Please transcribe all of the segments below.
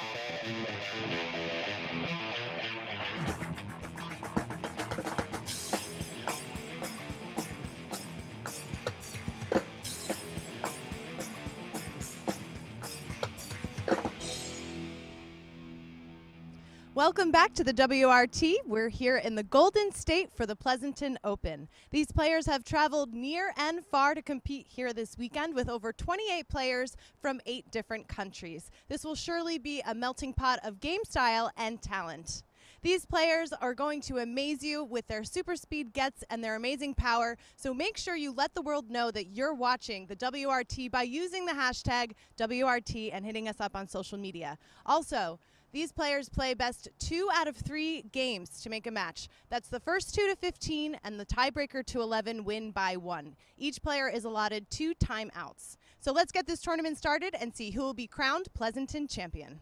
Thank you. Welcome back to the WRT. We're here in the Golden State for the Pleasanton Open. These players have traveled near and far to compete here this weekend with over 28 players from eight different countries. This will surely be a melting pot of game style and talent. These players are going to amaze you with their super speed gets and their amazing power, so make sure you let the world know that you're watching the WRT by using the hashtag WRT and hitting us up on social media. Also, these players play best two out of three games to make a match. That's the first two to 15 and the tiebreaker to 11 win by one. Each player is allotted two timeouts. So let's get this tournament started and see who will be crowned Pleasanton champion.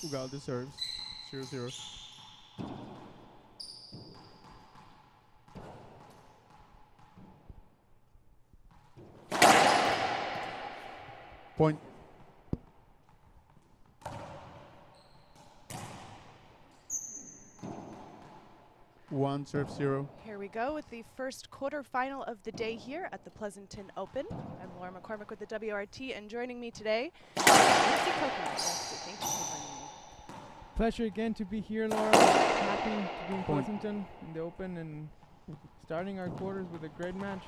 Jose Ugalde serves. 0 0. Point. One serve zero. Here we go with the first quarterfinal of the day here at the Pleasanton Open. I'm Laura McCormick with the WRT, and joining me today, Nancy Kochman. Nancy, Thank you for joining me. Pleasure again to be here, Laura. Happy to be in. Pleasanton in the Open and starting our quarters with a great match.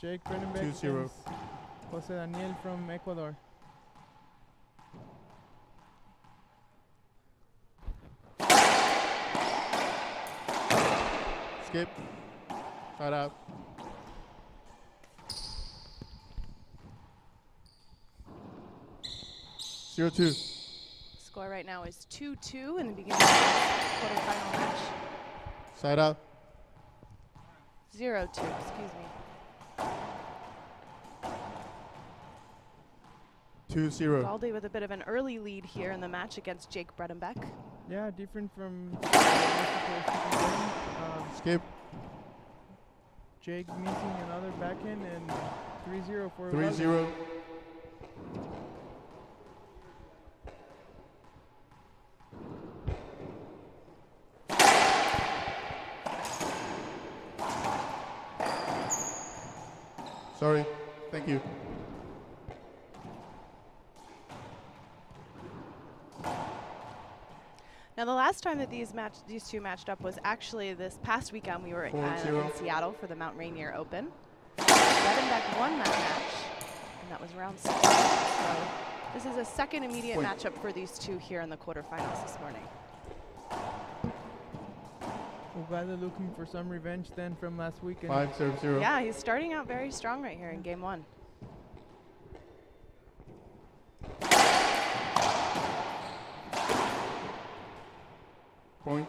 Jake Bredenbeck 2-0. against Jose Daniel from Ecuador. Skip. Side out. Zero two score right now is 2-2 in the beginning of the quarterfinal match. Side out. 0-2, excuse me. 2-0. Galdi with a bit of an early lead here in the match against Jake Bredenbeck. Yeah, different from... um, Skip. Jake missing another backhand and 3-0 for 3-0. Last time that these match these two matched up was actually this past weekend. We were Four uh, in Seattle for the Mount Rainier Open. Bredenbeck won that match, and that was round six. So this is a second immediate Point. matchup for these two here in the quarterfinals this morning. Ugalde looking for some revenge then from last weekend. Five serve zero. Yeah, he's starting out very strong right here in game one. Point.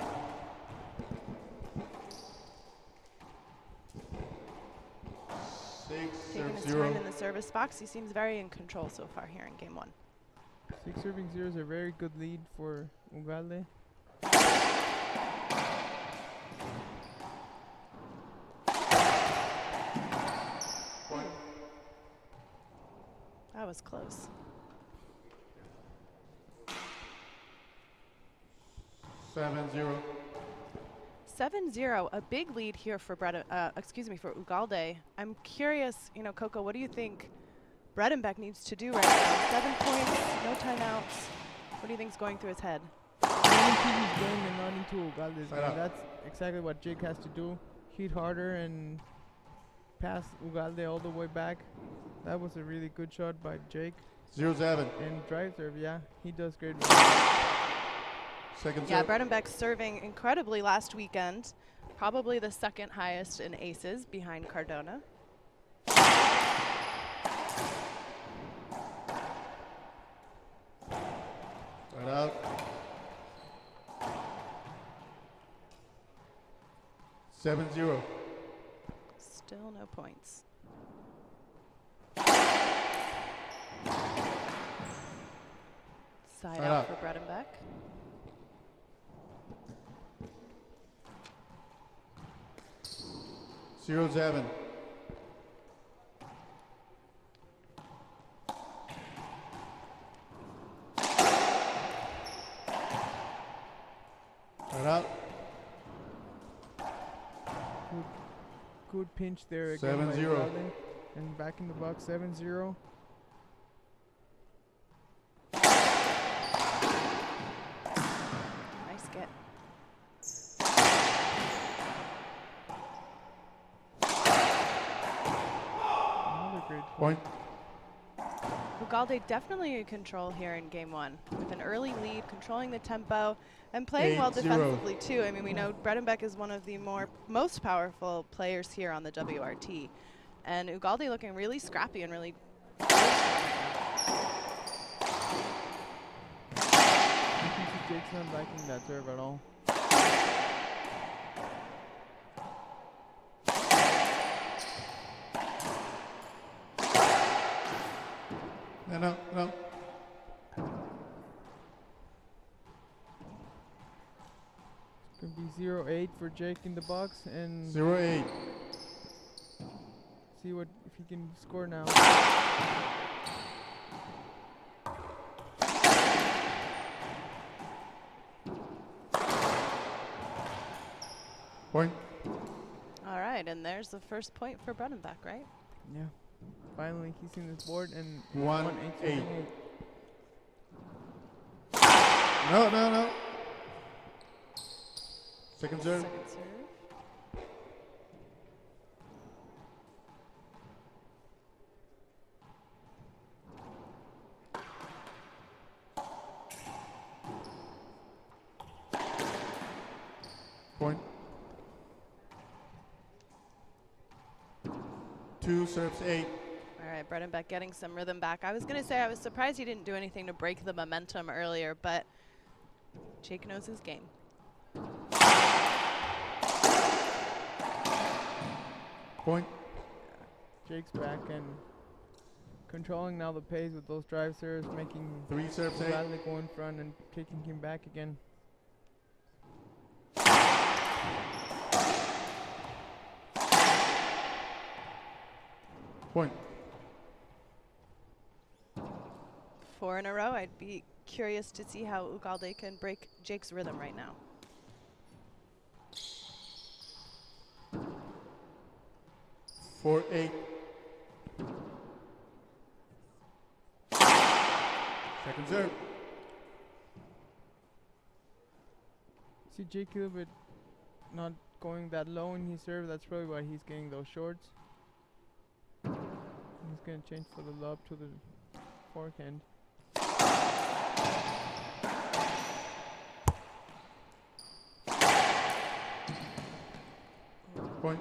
Six Taking his zero. time in the service box, he seems very in control so far here in game one. Six serving zero is a very good lead for Ugalde. Point. That was close. Seven zero. 7-0, a big lead here for Breda, uh, excuse me, for Ugalde. I'm curious, you know, Coco, what do you think Bredenbeck needs to do right now? Seven points, no timeouts. What do you think's going through his head? Going into his game and not into Ugalde's game. That's exactly what Jake has to do. Hit harder and pass Ugalde all the way back. That was a really good shot by Jake. Zero seven. And drive serve, yeah, he does great. Second yeah. Bredenbeck serving incredibly last weekend. Probably the second highest in aces behind Cardona. Right out. Seven zero. Still no points. Side right out, out for Bredenbeck. Zero seven. Out. Good pinch there again. Seven zero. And back in the box, 7 0. Nice get. Another great Point. Ugalde definitely in control here in game one with an early lead, controlling the tempo and playing well Eight zero. defensively too. I mean, we know Bredenbeck is one of the more most powerful players here on the WRT. And Ugalde looking really scrappy and really Jake's not liking that serve at all. No, no, no. It's gonna be 0 8 for Jake in the box and Zero eight. see what if he can score now. Point. All right, and there's the first point for Bredenbeck, right? Yeah. Finally, he's in this board and One one eight, eight. seven, eight. No, no, no. Second serve. Second serve. Point. Two serves eight. All right, Bredenbeck getting some rhythm back. I was going to say I was surprised he didn't do anything to break the momentum earlier, but Jake knows his game. Point. Jake's back and controlling now the pace with those drive serves, making Three serves eight. Ugalde go in front and taking him back again. Point. Four in a row. I'd be curious to see how Ugalde can break Jake's rhythm right now. Four eight. Second serve. See Jake a little bit not going that low in his serve. That's probably why he's getting those shorts. He's gonna change for the lob to the forehand. Point.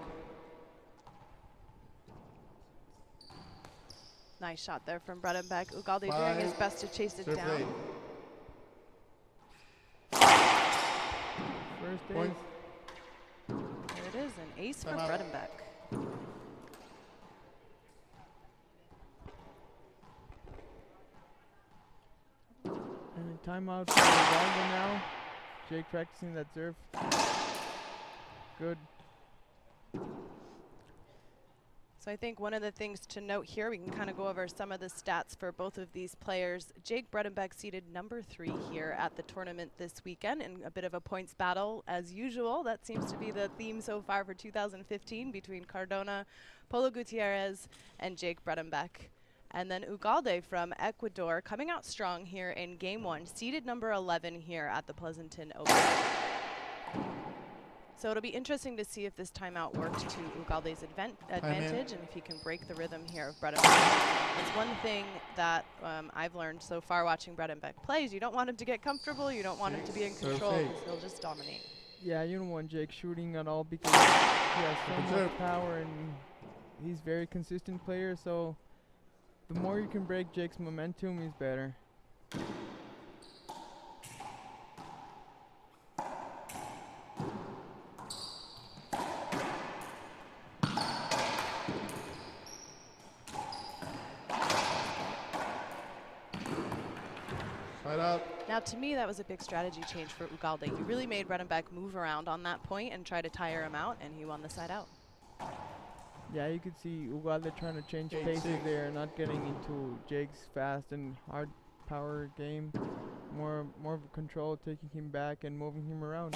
Nice shot there from Bredenbeck. Ugalde doing his best to chase it Serve down. eight. First Point. There it is, an ace for Time out. Bredenbeck. And a timeout for Ugalde now. Jake practicing that serve. Good. So I think one of the things to note here, we can kind of go over some of the stats for both of these players. Jake Bredenbeck seated number three here at the tournament this weekend in a bit of a points battle as usual. That seems to be the theme so far for 2015 between Cardona, Polo Gutierrez, and Jake Bredenbeck. And then Ugalde from Ecuador coming out strong here in game one, seated number 11 here at the Pleasanton Open. So it'll be interesting to see if this timeout worked to Ugalde's advan- advantage and if he can break the rhythm here of Bredenbeck. It's one thing that um, I've learned so far watching Bredenbeck play is you don't want him to get comfortable, you don't want him to be in control because he'll just dominate. Yeah, you don't want Jake shooting at all because he has so much power and he's very consistent player. So the more you can break Jake's momentum, he's better. Side out. Now, to me, that was a big strategy change for Ugalde. He really made Bredenbeck move around on that point and try to tire him out, and he won the side out. Yeah, you could see Ugalde trying to change Eight, paces six. there, not getting into Jake's fast and hard power game. More, more of control, taking him back and moving him around.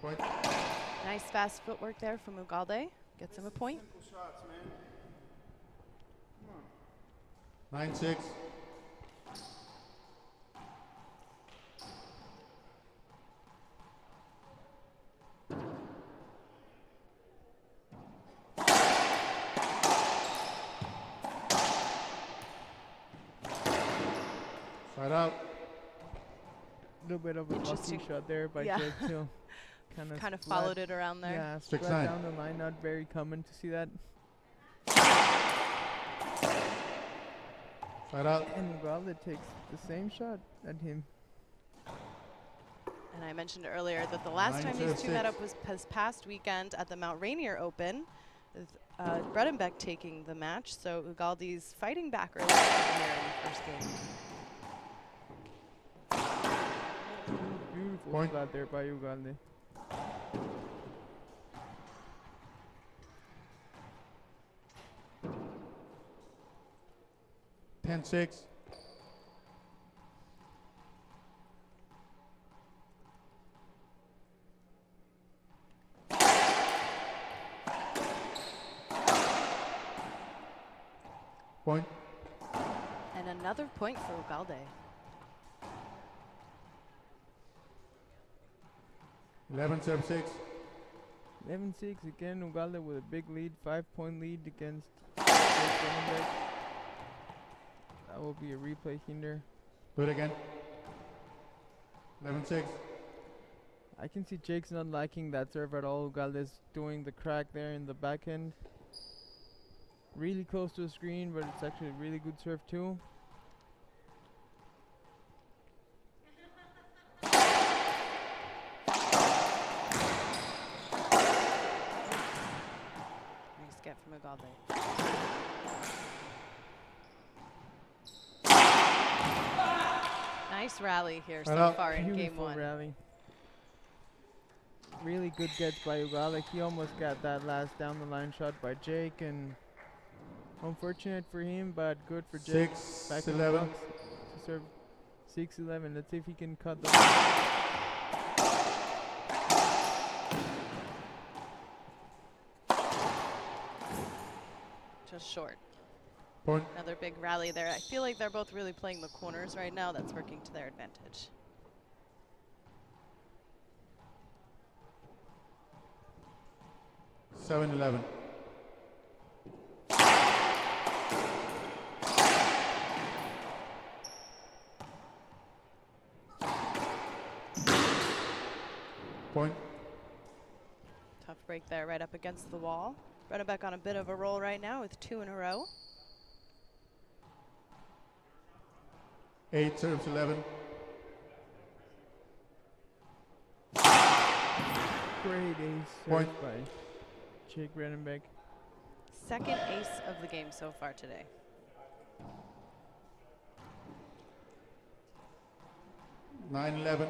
Point. Nice fast footwork there from Ugalde. Gets him a point. Nine six. Side out. A little bit of a lucky shot there by Yeah. Jake too. kind of Kind of followed it around there. Yeah, Six splat nine. down the line, not very common to see that. Side out. And Ugalde takes the same shot at him. And I mentioned earlier that the last Nine time these to two met up was this past weekend at the Mount Rainier Open, with uh, Bredenbeck taking the match. So Ugalde's fighting back early here in the first game. Beautiful Point. splat there by Ugalde. Ten six. Point. And another point for Ugalde. Eleven serve six. 11-6 again. Ugalde with a big lead, five-point lead against That will be a replay hinder. Do it again. Eleven six. I can see Jake's not liking that serve at all. Ugalde's doing the crack there in the back end. Really close to the screen, but it's actually a really good serve too. Nice get from Ugalde. Nice rally here so Right far in game one. rally. Really good gets by Ugalde. He almost got that last down the line shot by Jake, and unfortunate for him, but good for Jake. Six Back eleven. to serve 6-11. Let's see if he can cut the. Short. Point. Another big rally there. I feel like they're both really playing the corners right now. That's working to their advantage. Seven eleven. Point. Tough break there, right up against the wall. Bredenbeck on a bit of a roll right now with two in a row. Eight serves eleven. Great ace Point. serve by Jake Bredenbeck. Second ace of the game so far today. Nine eleven.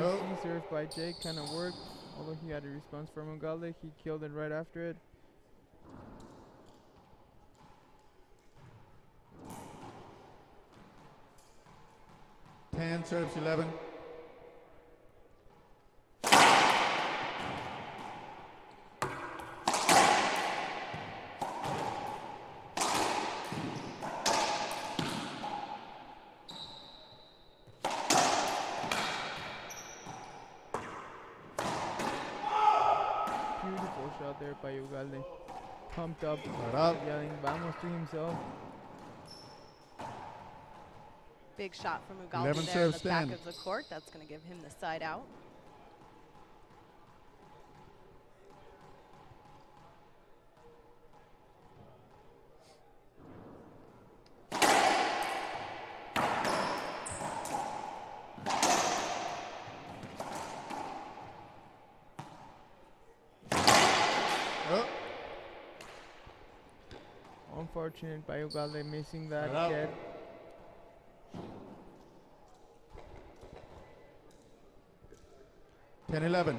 First No. C serve by Jake kind of worked, although he had a response from Ugalde. He killed it right after it. Ten serves eleven. Beautiful shot there by Ugalde. Pumped up, Right up. yelling vamos to himself. Big shot from Ugalde 11 there in the serve back stand. of the court. That's going to give him the side out. Unfortunate by Ugalde missing that out. get. Ten eleven.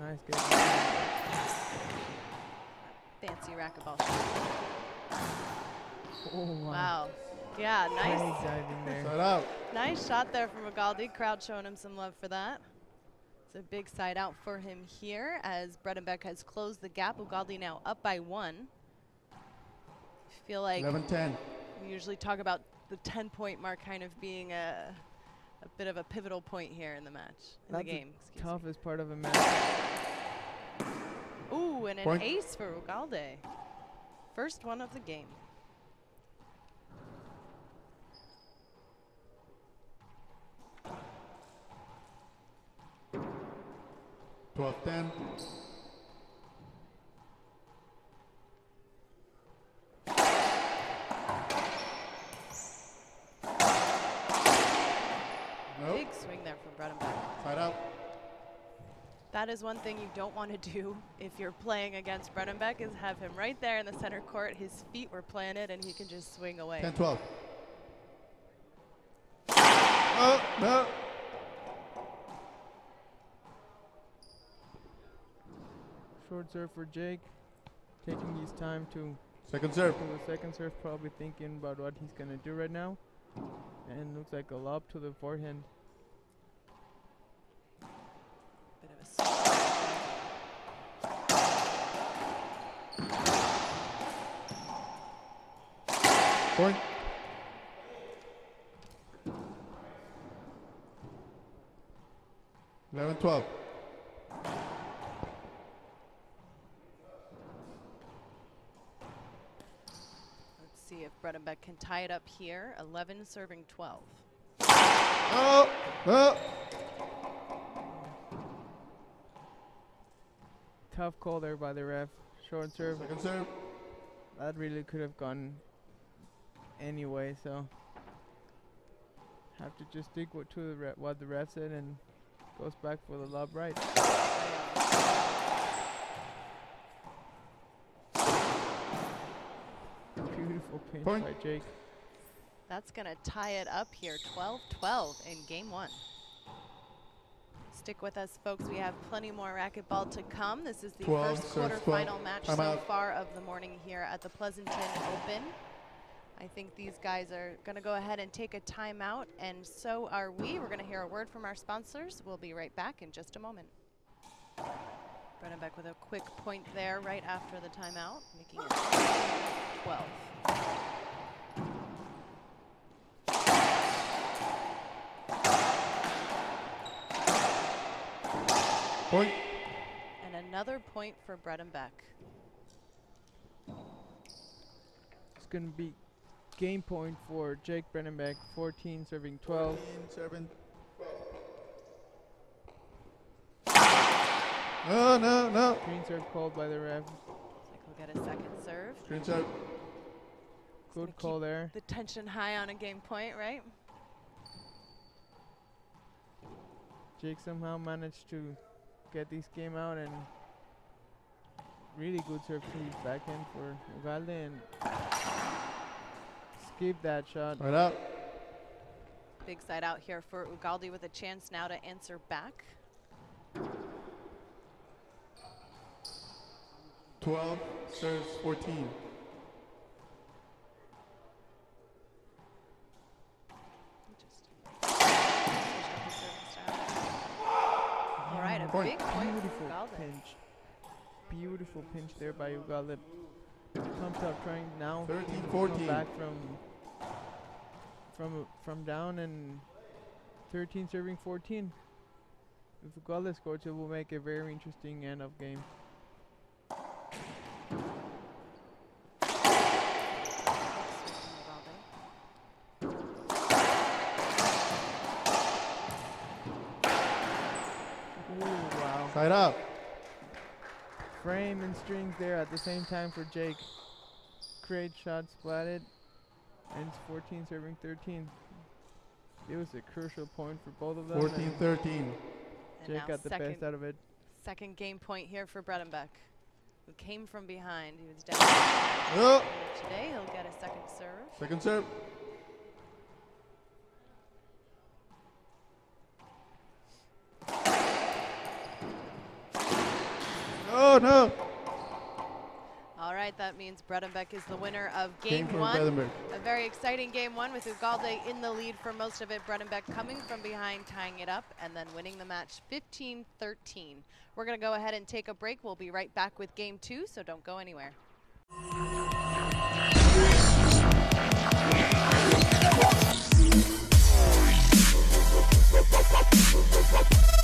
Nice get. Fancy racquetball shot. Oh wow. Wow. Yeah, Nice nice. diving there. Side out. Nice shot there from Ugalde. Crowd showing him some love for that. It's a big side out for him here as Bredenbeck has closed the gap. Ugalde now up by one. feel like Eleven ten. we usually talk about the 10 point mark kind of being a, a bit of a pivotal point here in the match, in That's the the game. Excuse me. Toughest part of a match. Ooh, and an Point. ace for Ugalde. First one of the game. Twelve ten. Nope. Big swing there from Bredenbeck. Side out. That is one thing you don't want to do if you're playing against Bredenbeck is have him right there in the center court. His feet were planted and he can just swing away. 10 12. Oh, no. Short serve for Jake. Taking his time to Second serve. to the second serve, probably thinking about what he's gonna do right now. And looks like a lob to the forehand. Bit of. Point. Eleven twelve. Can tie it up here. 11 serving 12. Oh, oh. Tough call there by the ref. Short serve. Second serve. That really could have gone anyway, so have to just stick with to the re- what the ref said and goes back for the lob right. Beautiful pinch Point. by Jake. That's going to tie it up here 12 12 in game one. Stick with us, folks. We have plenty more racquetball to come. This is the 12, first quarterfinal match Time so out. far of the morning here at the Pleasanton Open. I think these guys are going to go ahead and take a timeout, and so are we. We're going to hear a word from our sponsors. We'll be right back in just a moment. Bredenbeck with a quick point there right after the timeout, making it 12. Point. And another point for Bredenbeck. It's gonna be game point for Jake Bredenbeck, 14 serving 12. 14, Serving. Oh, no, no, no. Green serve called by the ref. Looks like we'll get a second serve. Screen serve. Good call keep there. The tension high on a game point, right? Jake somehow managed to get this game out and really good serve to his backhand for Ugalde and skip that shot. Right up. Big side out here for Ugalde with a chance now to answer back. 12. Serves 14. Just switch up his serving style. All right, a Point. big point Beautiful Ugalde. pinch. Beautiful pinch there by Ugalde. Pumped up trying now to 13, come 14. back from from from down and 13 serving 14. If Ugalde scores, it will make a very interesting end of game. Switch from Ugalde. Ooh, wow. Side out. Frame and strings there at the same time for Jake. Great shot splatted. Ends 14 serving 13. It was a crucial point for both of them. 14 13. And Jake got the best out of it. second game point here for Bredenbeck, who came from behind. He was down. Oh, Today he'll get a second serve. second serve. No. All right, that means Bredenbeck is the winner of Game game one. Bredenbeck. A very exciting game one with Ugalde in the lead for most of it. Bredenbeck coming from behind, tying it up, and then winning the match 15-13. We're going to go ahead and take a break. We'll be right back with game two, so don't go anywhere. And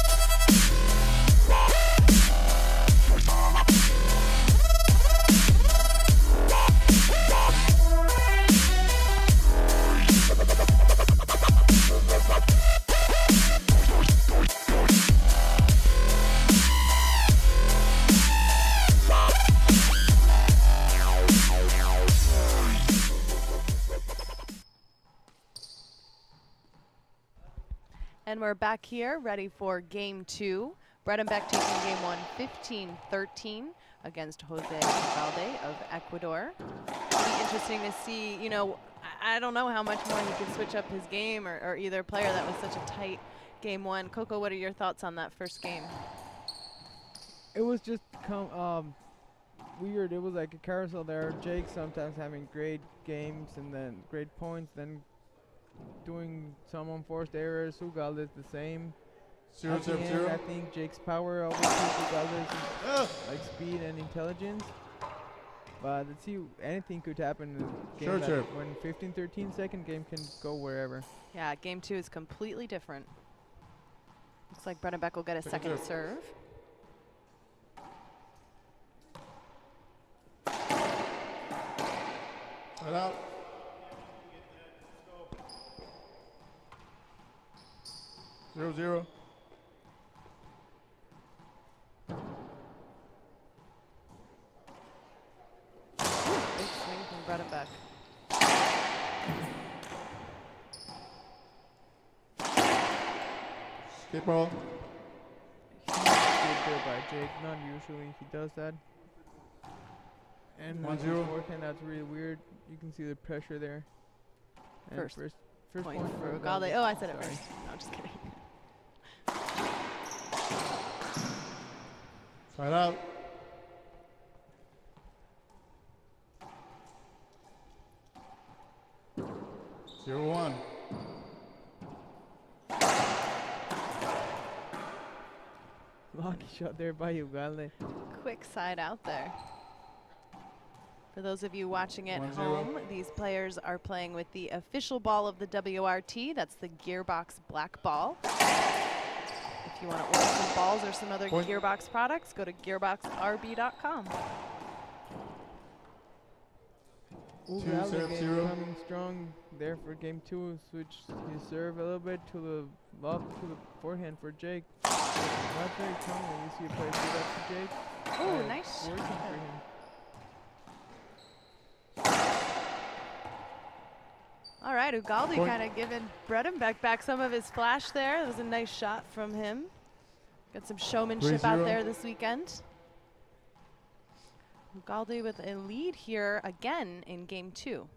we're back here, ready for game two. Bredenbeck taking game one 15-13 against Jose Ugalde of Ecuador. It'll be interesting to see, you know, I, don't know how much more he can switch up his game or, or either player that was such a tight game one. Coco, what are your thoughts on that first game? It was just um, weird. It was like a carousel there. Jake sometimes having great games and then great points, then doing some unforced errors. Ugalde is the same. Zero At the serve end, zero. I think Jake's power overtakes Ugalde's Ah, like speed and intelligence. But let's see, anything could happen in a game Sure, sure. when 15-13 second game can go wherever. Yeah, game two is completely different. Looks like Bredenbeck will get a Second second serve. serve. Right out. Zero zero. Big swing from Bredenbeck. Skip ball. Good there by Jake. Not usually he does that. And One with forehand, that's really weird. You can see the pressure there. And First first, first Point point, for Ugalde. Ugalde. Oh, I said it first. No, I'm just kidding. Side out. Zero one. Lucky shot there by Ugalde. Quick side out there. For those of you watching at One zero. home, these players are playing with the official ball of the WRT. That's the Gearbox Black Ball. If you want to order some balls or some other Point. Gearbox products, go to gearboxrb.com. Ugalde serve zero. coming strong there for game two. Switch his serve a little bit to the lob to the forehand for Jake. Not very common when you see a player do that to Jake. Oh, but nice Working shot. for him. All right, Ugalde kind of giving Bredenbeck back some of his flash there. That was a nice shot from him. Got some showmanship out 3-0. there this weekend. Ugalde with a lead here again in game two.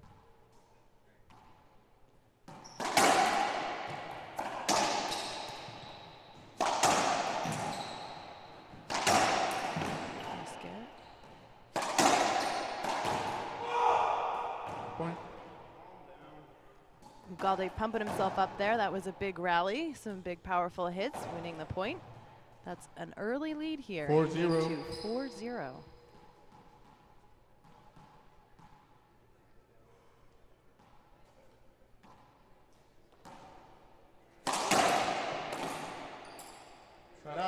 Ugalde pumping himself up there. That was a big rally. Some big powerful hits, winning the point. That's an early lead here. in 4-0. 4-0.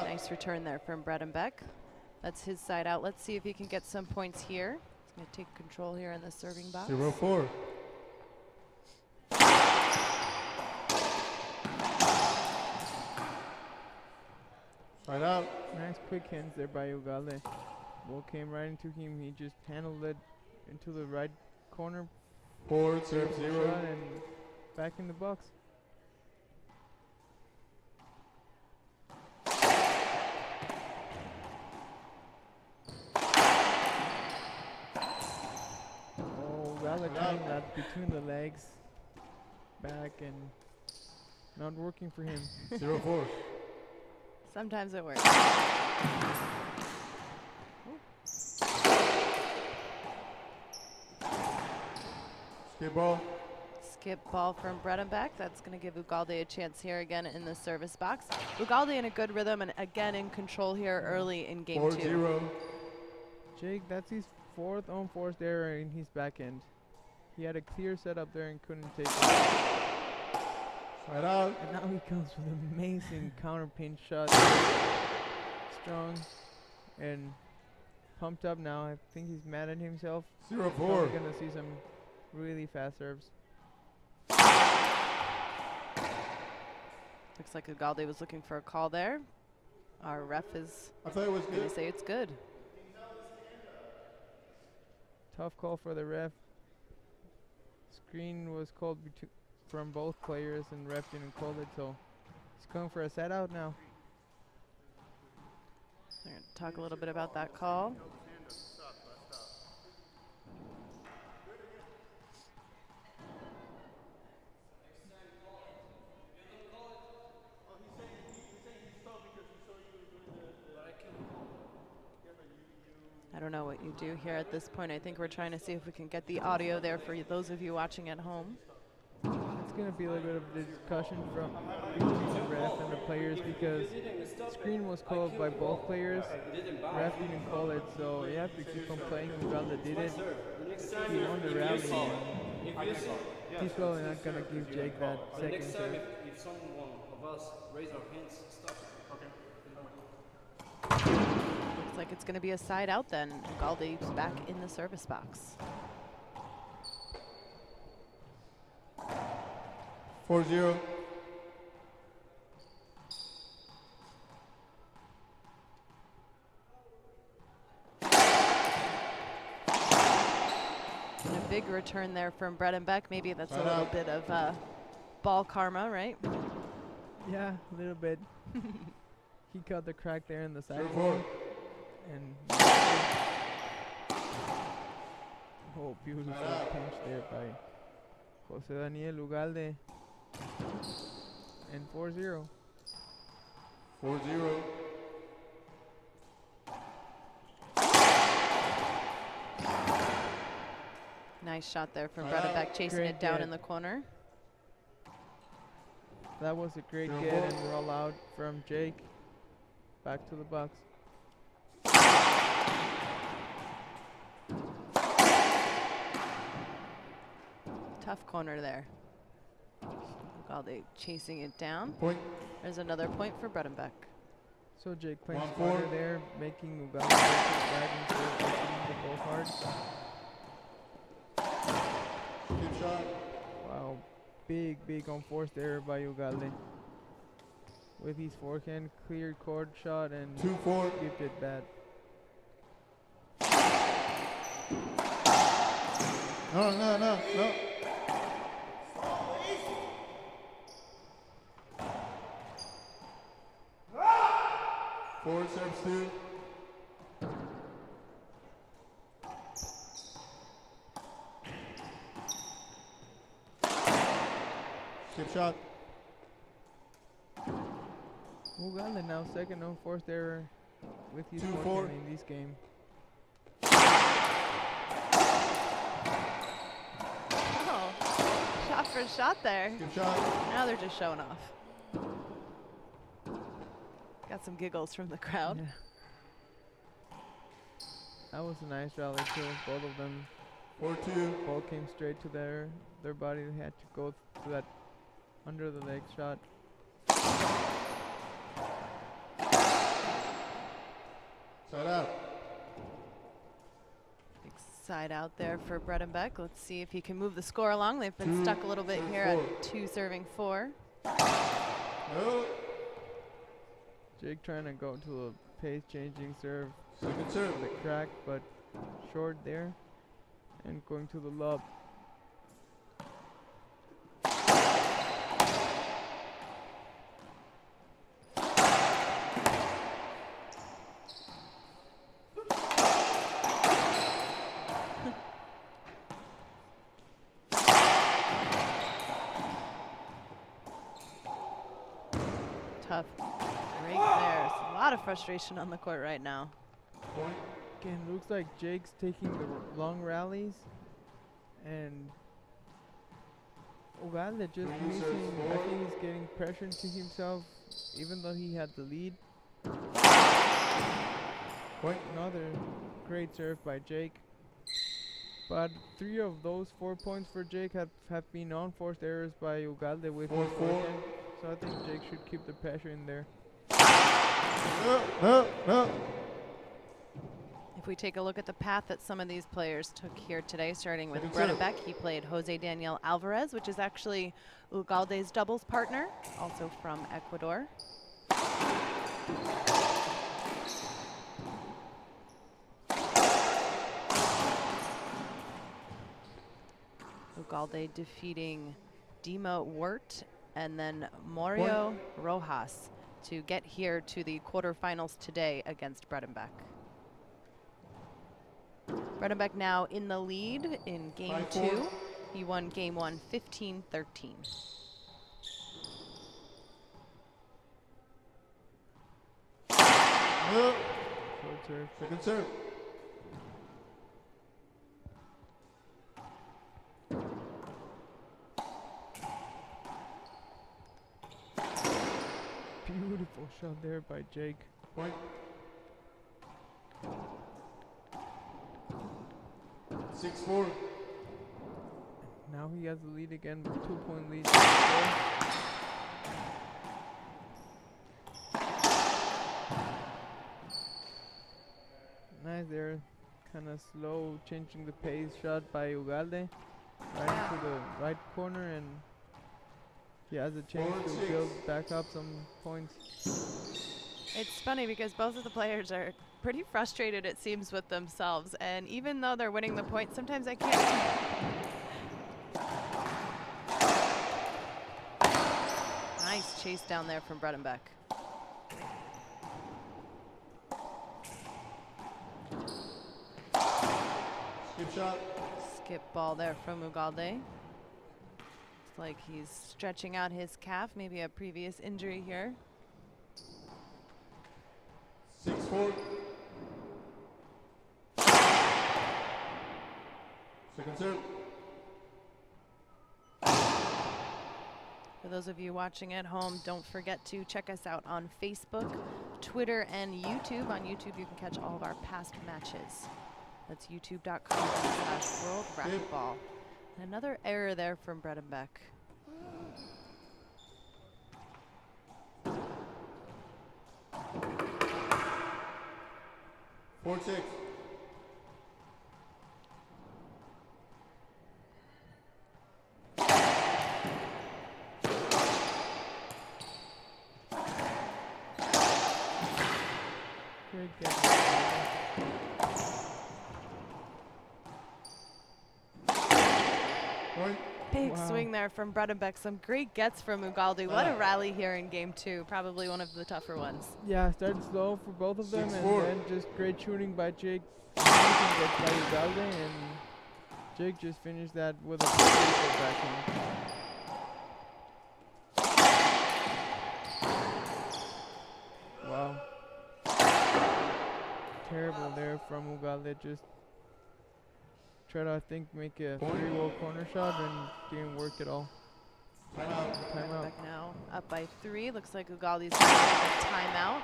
Nice return there from Bredenbeck. That's his side out. Let's see if he can get some points here. He's going to take control here in the serving box. Zero four. Side out. Nice quick hands there by Ugalde. Ball came right into him. He just handled it into the right corner Forward serve zero. and back in the box. Oh, Valentine that between the legs, back and not working for him. Zero four. Sometimes it works. Skip ball. Skip ball from Bredenbeck. That's going to give Ugalde a chance here again in the service box. Ugalde in a good rhythm and again in control here early in game Four two. zero. Jake, that's his fourth unforced error in his back end. He had a clear setup there and couldn't take it. Side out. And now he comes with an amazing counter pinch shot. Strong and pumped up now. I think he's mad at himself. Zero Probably four. gonna see some really fast serves. Looks like Ugalde was looking for a call there. Our ref is I thought it was going to good. say it's good. Tough call for the ref. Screen was called betw- from both players and didn't call it, so he's going for a set out now. We're going to talk a little bit about that call. I don't know what you do here at this point. I think we're trying to see if we can get the audio there for those of you watching at home. It's gonna be a little bit of a discussion from between the ref and the players because screen was called by both players. Ref didn't call it, so you have to keep on playing. Ugalde did it. He won the rally. and He's probably not gonna give Jake that second serve. if, if someone of us raise our hands, stop. Looks like it's going to be a side out then. Ugalde's back in the service box. Four zero. And a big return there from Bredenbeck. Maybe that's a little out. bit of uh, ball karma, right? Yeah, a little bit. he caught the crack there in the Zero side four. and oh, beautiful out. pinch there by Jose Daniel Ugalde. And 4-0. 4 0. Nice shot there from Right out. Chasing Great it down get. in the corner. That was a great Zero get and roll out from Jake. Back to the box. Tough corner there. Ugalde chasing it down. Point. There's another point for Bredenbeck. So Jake playing One smarter there, making Ugalde go to the back instead of pushing the ball hard. Skip shot. Wow, big, big on force there by Ugalde. With his forehand, clear chord shot and Two four. skipped it bad. No, no, no, no. Forward serves two. Skip shot. Ugalde now second on forced error with his Two, four. in this game. Oh, shot for shot there. Skip shot. Now they're just showing off. Got some giggles from the crowd. Yeah. That was a nice rally too. Both of them Four two. ball came straight to their their body. They had to go to that under the leg shot. Side out. Big side out there for Bredenbeck. Let's see if he can move the score along. They've been Two, stuck a little bit here four. at two serving four. No. Jake trying to go to a pace changing serve. So good serve, the crack, but short there. And going to the lob. Tough lot of frustration on the court right now. Point. Again, looks like Jake's taking the long rallies, and Ugalde just Three serves using. I think he's getting pressure into himself, even though he had the lead. Point. Another great serve by Jake. But three of those four points for Jake have, have been unforced errors by Ugalde with Four, his four. forehand. So I think Jake should keep the pressure in there. If we take a look at the path that some of these players took here today, starting with. Beck, he played Jose Daniel Alvarez, which is actually Ugalde's doubles partner, also from Ecuador. Ugalde defeating Dima Wirt and then Mario Rojas to get here to the quarterfinals today against Bredenbeck. Bredenbeck now in the lead in game Five, two. four. He won game one 15 13. No. Serve. Second serve. Shot there by Jake. Point. Six four. Now he has the lead again with two point lead. Nice there, kind of slow, changing the pace shot by Ugalde, right into the right corner, and he has a chance Four, to six. build back up some points. It's funny because both of the players are pretty frustrated, it seems, with themselves. And even though they're winning the point, sometimes I can't. Nice chase down there from Bredenbeck. Skip shot. Skip ball there from Ugalde. Like he's stretching out his calf, maybe a previous injury here. Six four. Second serve. For those of you watching at home, don't forget to check us out on Facebook, Twitter, and YouTube. On YouTube, you can catch all of our past matches. That's youtube.com slash world racquetball. Another error there from Bredenbeck. Four six. Great get. Point. Big Wow. swing there from Bredenbeck. Some great gets from Ugalde. What a rally here in game two. Probably one of the tougher ones. Yeah, started slow for both of them, Six, and four. then just great shooting by Jake. Amazing by Ugalde, and Jake just finished that with a beautiful backhand. Wow. Terrible there from Ugalde. Just try to, I think, make a three-wall corner shot and didn't work at all. Timeout. Timeout. Bredenbeck now up by three. Looks like Ugalde's going to take a timeout.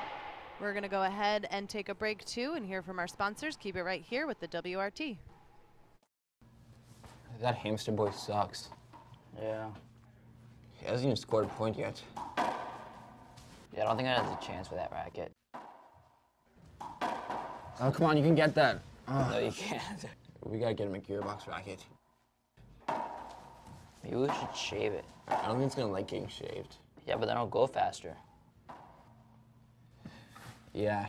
We're going to go ahead and take a break too and hear from our sponsors. Keep it right here with the WRT. That hamster boy sucks. Yeah. He hasn't even scored a point yet. Yeah, I don't think I have a chance with that racket. Oh, come on, you can get that. Oh. No, you can't. We gotta get him a gearbox racket. Maybe we should shave it. I don't think it's gonna like getting shaved. Yeah, but then it'll go faster. Yeah.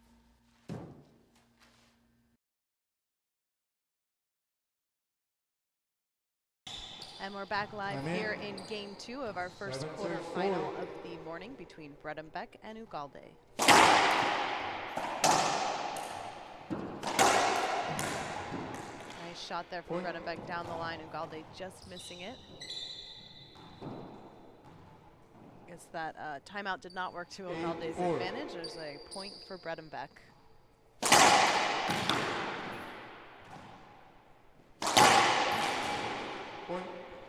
And we're back live I'm here in game two of our first Seven, six, quarterfinal of the morning between Bredenbeck and Ugalde. Nice shot there from Point. Down the line. Ugalde just missing it. I Guess that uh, timeout did not work to Ugalde's advantage. There's a point for Bredenbeck.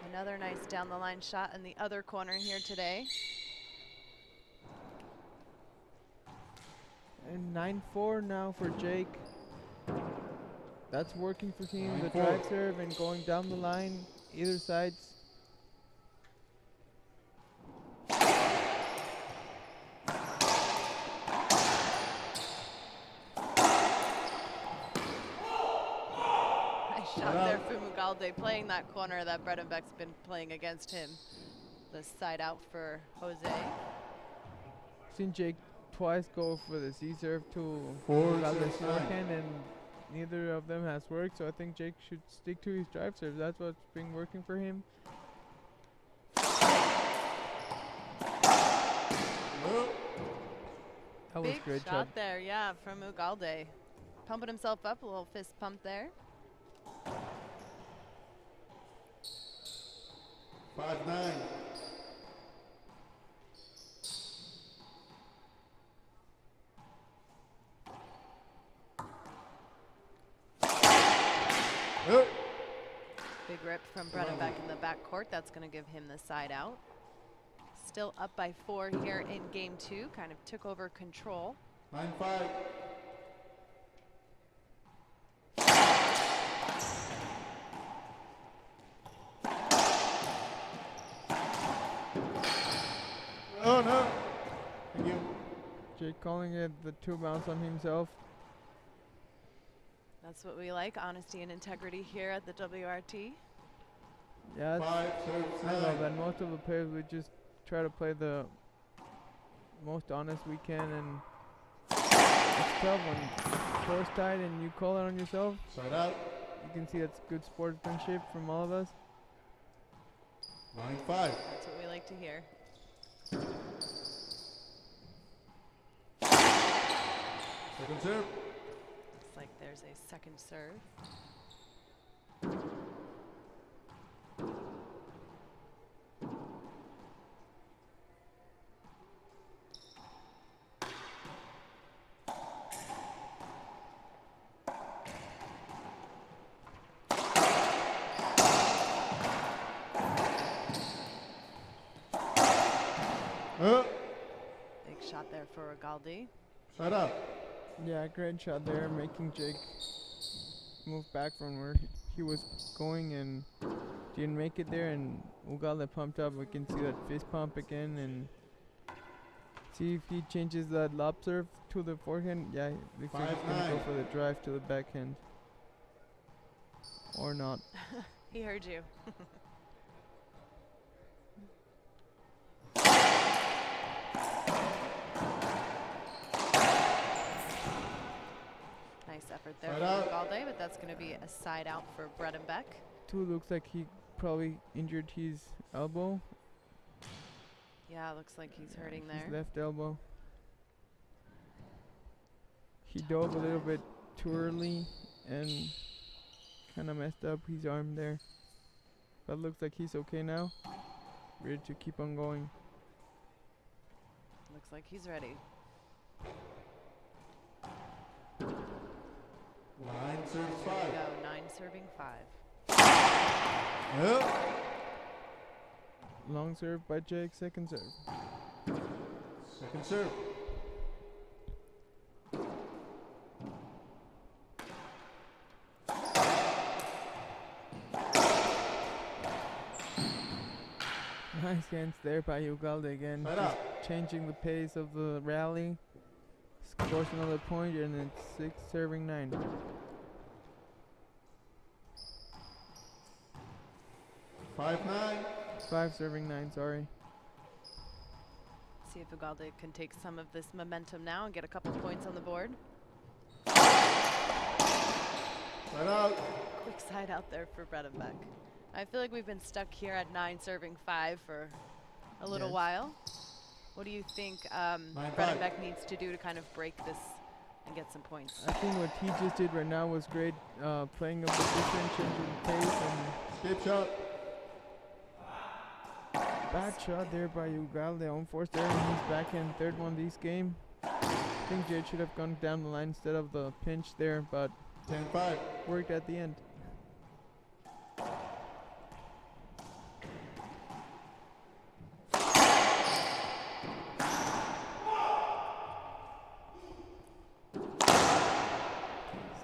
Another nice down the line shot in the other corner here today. And 9-4 now for Jake. That's working for him. The 9-4. drive serve and going down the line, either sides. Nice shot Wow. there for Ugalde playing that corner that Bredenbeck's been playing against him. The side out for Jose. Seen Jake twice go for the C serve to Four, Morales forehand and neither of them has worked. So I think Jake should stick to his drive serve. That's what's been working for him. No. That was Big great shot shot. there, yeah, from Ugalde. Pumping himself up, a little fist pump there. Five nine. Big rip from Bredenbeck in the back court. That's going to give him the side out. Still up by four here in game two. Kind of took over control. Nine five. Oh no. Thank you. Jake calling it the two bounce on himself. That's what we like, honesty and integrity here at the WRT. Yeah, it's- Five serves I love nine. that. Most of the players we just try to play the most honest we can, and it's tough when score's tied and you call it on yourself. Side out. You can see that's good sportsmanship from all of us. Nine five. That's what we like to hear. Second serve. There's a second serve. Oh. Big shot there for Ugalde. Side out. Yeah, great shot there, making Jake move back from where he, he was going and didn't make it there. And Ugalde pumped up. We can see that fist pump again and see if he changes that lob serve to the forehand. Yeah, looks like he's gonna go for the drive to the backhand. Or not. He heard you. nice effort there Side from out. But that's going to be a side out for Bredenbeck. Two looks like he probably injured his elbow. Yeah, looks like he's hurting his there. left elbow. He dove a little bit too early and kind of messed up his arm there. But looks like he's okay now. Ready to keep on going. Looks like he's ready. Nine serves There you five. go, nine serving five. Oh. Long serve by Jake, second serve. Second serve. Nice hands there by Ugalde again. Side changing the pace of the rally. Scores another point and it's six serving nine. Five nine. Five serving nine, sorry. See if Ugalde can take some of this momentum now and get a couple points on the board. Side out. Quick side out there for Bredenbeck. I feel like we've been stuck here at nine serving five for a little Yes. while. What do you think um, Nine five. Bredenbeck needs to do to kind of break this and get some points? I think what he just did right now was great, uh, playing of the position, changing the pace, and Skip shot. Bad shot there by Ugalde on force there, and he's back in third one this game. I think Jake should have gone down the line instead of the pinch there, but 10 5. worked at the end.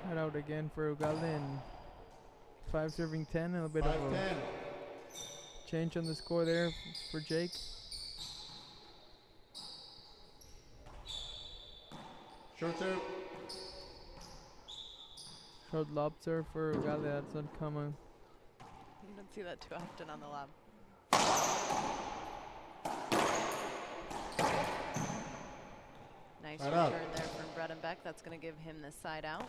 Side out again for Ugalde and five serving ten, a little bit 5 of a 10. change on the score there for Jake. Short serve. Short lob serve for Ugalde, that's uncommon. You don't see that too often on the lob. Nice Side return out. there from Bredenbeck. That's going to give him the side out.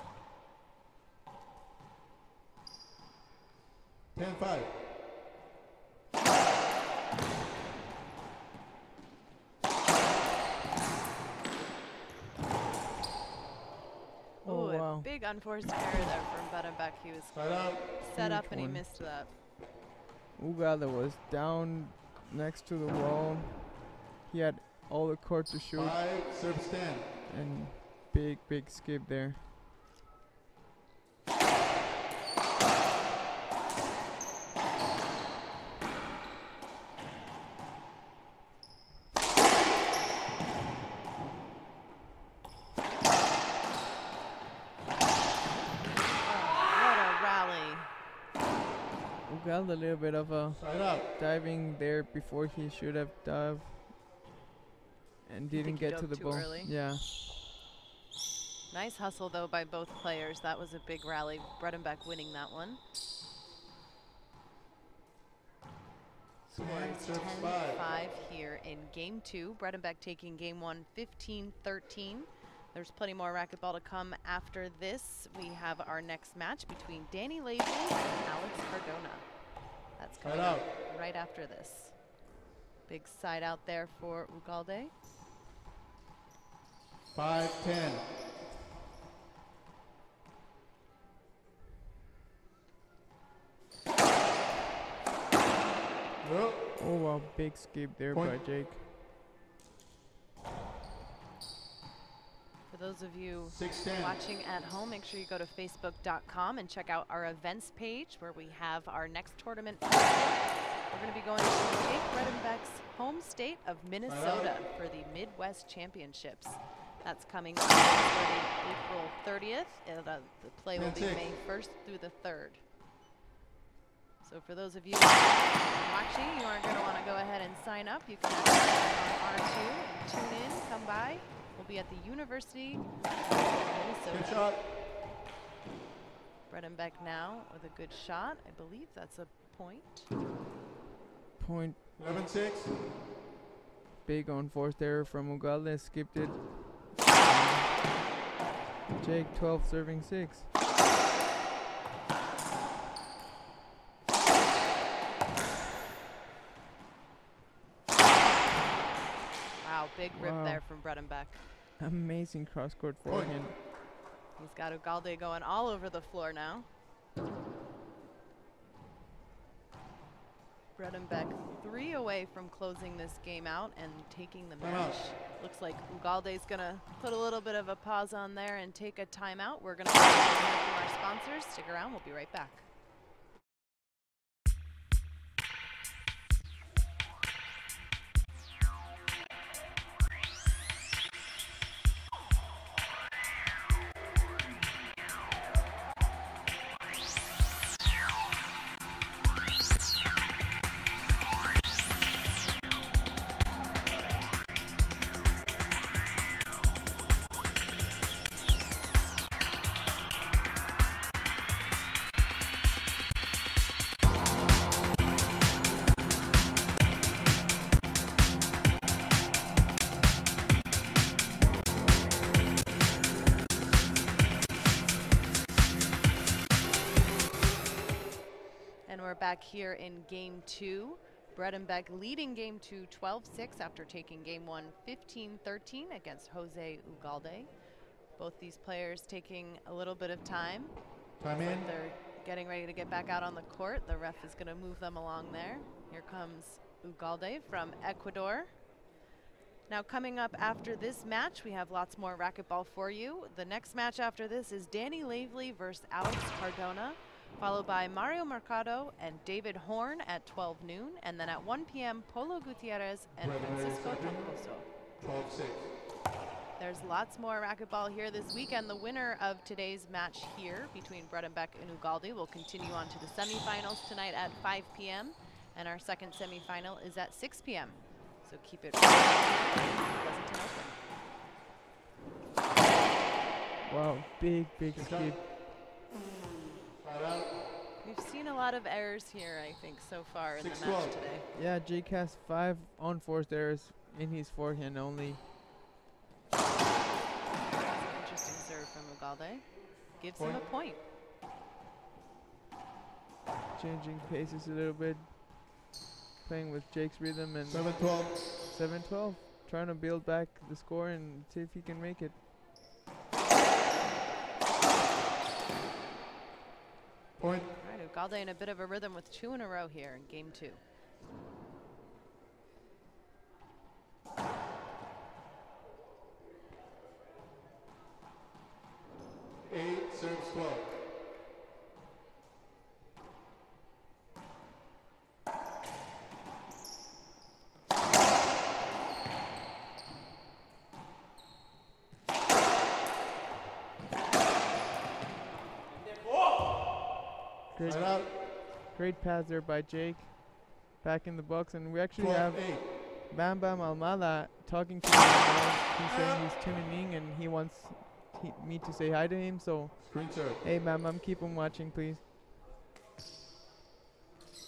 10 5. Oh, Ooh, wow. big unforced error there from Bredenbeck. He was Side set up and he missed that. Ugalde was down next to the wall. He had all the court to shoot 5 serve stand. and big, big skip there. Oh, what a rally. Ugalde a little bit of a Side diving there before he should have dived and didn't get to the ball. early? Yeah. Nice hustle, though, by both players. That was a big rally. Bredenbeck winning that one. Score Ten is serves 10 five. here in game two. Bredenbeck taking game one 15 13. There's plenty more racquetball to come after this. We have our next match between Danny Levy and Alex Cardona. That's coming Side up out. right after this. Big side out there for Ugalde. 5 10. Oh, Oh wow, big skip there by Jake. Those of you watching at home, make sure you go to facebook.com and check out our events page where we have our next tournament. We're going to be going to Jake Bredenbeck's home state of Minnesota for the Midwest Championships. That's coming up starting April 30th. and, uh, the play will be May 1st through the 3rd. So for those of you watching, you are going to want to go ahead and sign up. You can actually go on R2 and tune in, come by. We'll be at the University of Good shot. Bredenbeck now with a good shot. I believe that's a point. Point 11 6. big unforced error from Ugalde, skipped it. Jake 12 serving 6. Wow, big rip Wow. there from Bredenbeck. Amazing cross court Point. forehand. Oh. He's got Ugalde going all over the floor now. Bredenbeck three away from closing this game out and taking the Timeout. match. Looks like Ugalde's gonna put a little bit of a pause on there and take a timeout. We're gonna hear from our sponsors. Stick around, we'll be right back. Here in game two. Bredenbeck leading game two 12 6 after taking game one 15 13 against Jose Ugalde. Both these players taking a little bit of time. Time in. They're getting ready to get back out on the court. The ref is going to move them along there. Here comes Ugalde from Ecuador. Now coming up after this match, we have lots more racquetball for you. The next match after this is Danny Lavely versus Alex Cardona, followed by Mario Mercado and David Horn at 12 noon, and then at 1 p.m., Polo Gutierrez and Francisco second. Troncoso. There's lots more racquetball here this weekend. The winner of today's match here between Bredenbeck and Ugalde will continue on to the semifinals tonight at 5 p.m. And our second semifinal is at 6 p.m. So keep it Wow, big, big skip. Shot. Flat out. We've seen a lot of errors here, I think, so far in the match twelve. today. Yeah, Jake has five unforced errors in his forehand only. That's an interesting serve from Ugalde. Gives him a point. Changing paces a little bit. Playing with Jake's rhythm and 7 12. 7-12. Trying to build back the score and see if he can make it. Point. Ugalde in a bit of a rhythm with two in a row here in game two. Eight serves 12. Great, Flat out. great pass there by Jake. Back in the box, and we actually 12 have 8. Bam Bam Almada talking to me. now. He's saying he's tuning in and he wants he, me to say hi to him. So, Screen hey Bam Bam, keep him watching, please.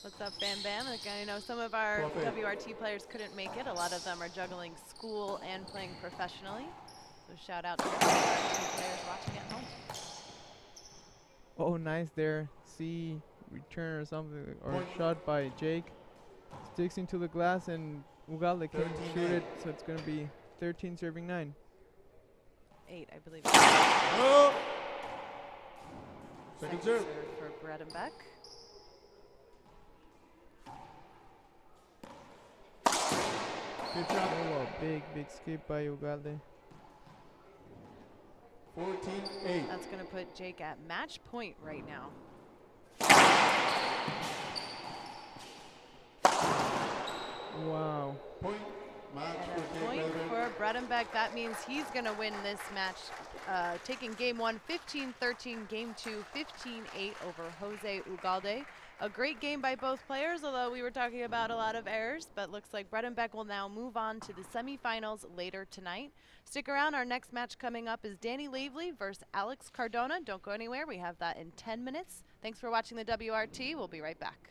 What's up, Bam Bam? Like, I know some of our Well. WRT players couldn't make it. A lot of them are juggling school and playing professionally. So shout out to the WRT players watching at home. Oh, nice there. See return or something or Point. shot by Jake. Sticks into the glass and Ugalde can 13 shoot it, so it's gonna be 13 serving nine. Eight, I believe. Oh! Second serve. for Bredenbeck. Good shot. Oh, a big, big skip by Ugalde. 14 8. That's going to put Jake at match point right now. Wow. Point. Match And for a point Bredenbeck. for Bredenbeck. That means he's going to win this match, uh, taking game one 15-13, game two 15-8 over Jose Ugalde. A great game by both players, although we were talking about a lot of errors, but looks like Bredenbeck will now move on to the semifinals later tonight. Stick around. Our next match coming up is Danny Lavely versus Alex Cardona. Don't go anywhere. We have that in 10 minutes. Thanks for watching the WRT. We'll be right back.